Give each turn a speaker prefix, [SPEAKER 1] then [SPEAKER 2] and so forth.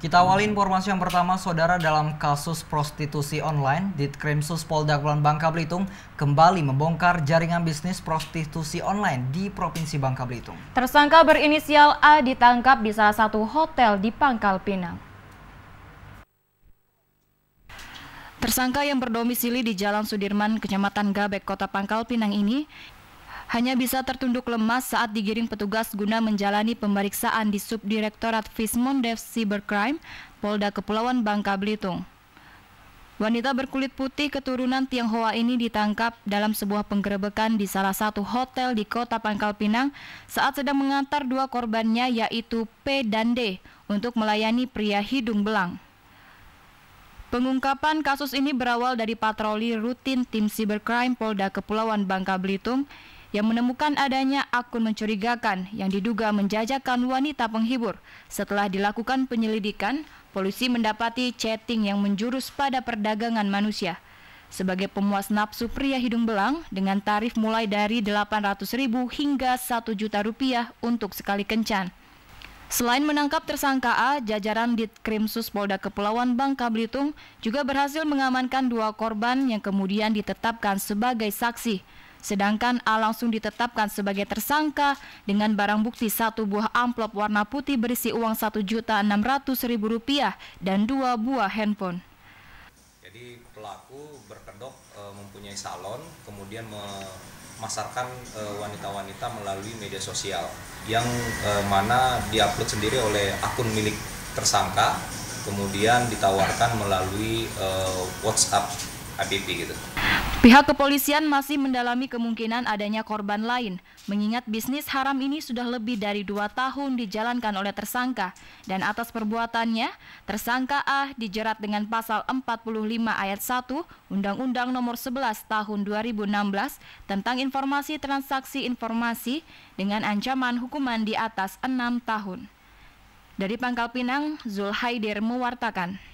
[SPEAKER 1] Kita awali informasi yang pertama, saudara dalam kasus prostitusi online, Ditkrimsus Polda Kepulauan Bangka Belitung kembali membongkar jaringan bisnis prostitusi online di Provinsi Bangka Belitung.
[SPEAKER 2] Tersangka berinisial A ditangkap di salah satu hotel di Pangkal Pinang. Tersangka yang berdomisili di Jalan Sudirman, Kecamatan Gabek, Kota Pangkal Pinang ini hanya bisa tertunduk lemas saat digiring petugas guna menjalani pemeriksaan di Subdirektorat Vismondev Cybercrime Polda Kepulauan Bangka Belitung. Wanita berkulit putih keturunan Tionghoa ini ditangkap dalam sebuah penggerebekan di salah satu hotel di kota Pangkal Pinang saat sedang mengantar dua korbannya yaitu P dan D untuk melayani pria hidung belang. Pengungkapan kasus ini berawal dari patroli rutin tim cybercrime Polda Kepulauan Bangka Belitung yang menemukan adanya akun mencurigakan yang diduga menjajakan wanita penghibur. Setelah dilakukan penyelidikan, polisi mendapati chatting yang menjurus pada perdagangan manusia. Sebagai pemuas nafsu pria hidung belang dengan tarif mulai dari 800 ribu hingga 1 juta rupiah untuk sekali kencan. Selain menangkap tersangka A, jajaran Ditkrimsus Polda Kepulauan Bangka Belitung juga berhasil mengamankan dua korban yang kemudian ditetapkan sebagai saksi. Sedangkan A langsung ditetapkan sebagai tersangka dengan barang bukti satu buah amplop warna putih berisi uang Rp1.600.000 dan dua buah handphone.
[SPEAKER 3] Jadi pelaku berkedok e, mempunyai salon, kemudian memasarkan wanita-wanita e, melalui media sosial yang e, mana diupload sendiri oleh akun milik tersangka, kemudian ditawarkan melalui e, WhatsApp app gitu.
[SPEAKER 2] Pihak kepolisian masih mendalami kemungkinan adanya korban lain, mengingat bisnis haram ini sudah lebih dari dua tahun dijalankan oleh tersangka, dan atas perbuatannya, tersangka A dijerat dengan pasal 45 ayat 1 Undang-Undang Nomor 11 Tahun 2016 tentang informasi transaksi informasi dengan ancaman hukuman di atas enam tahun. Dari Pangkal Pinang, Zulhaidir mewartakan.